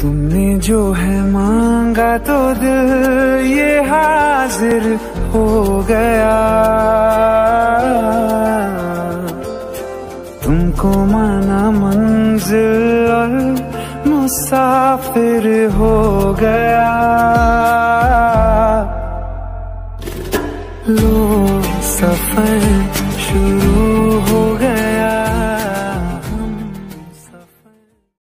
तुमने जो है मांगा तो दिल ये हाजिर हो गया। तुमको माना मंजिल और मुसाफिर हो गया। लो सफ़र